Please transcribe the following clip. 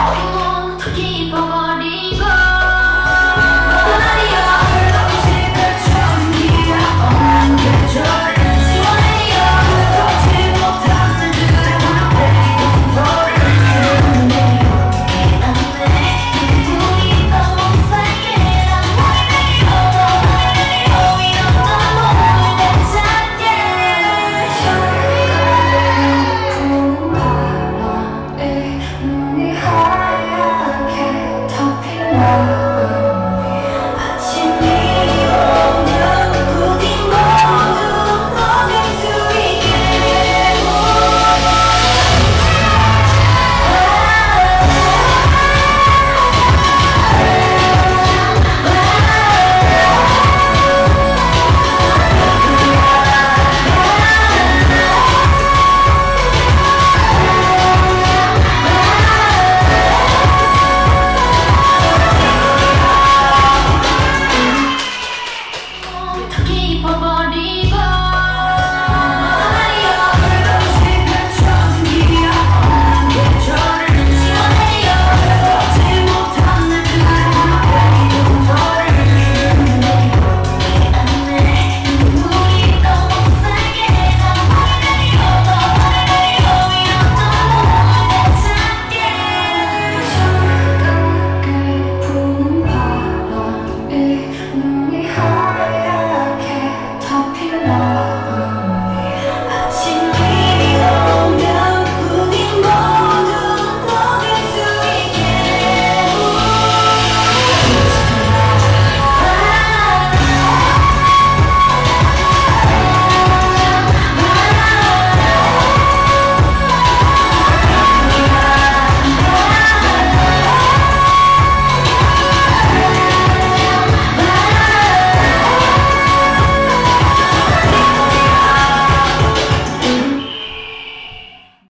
I want to keep on.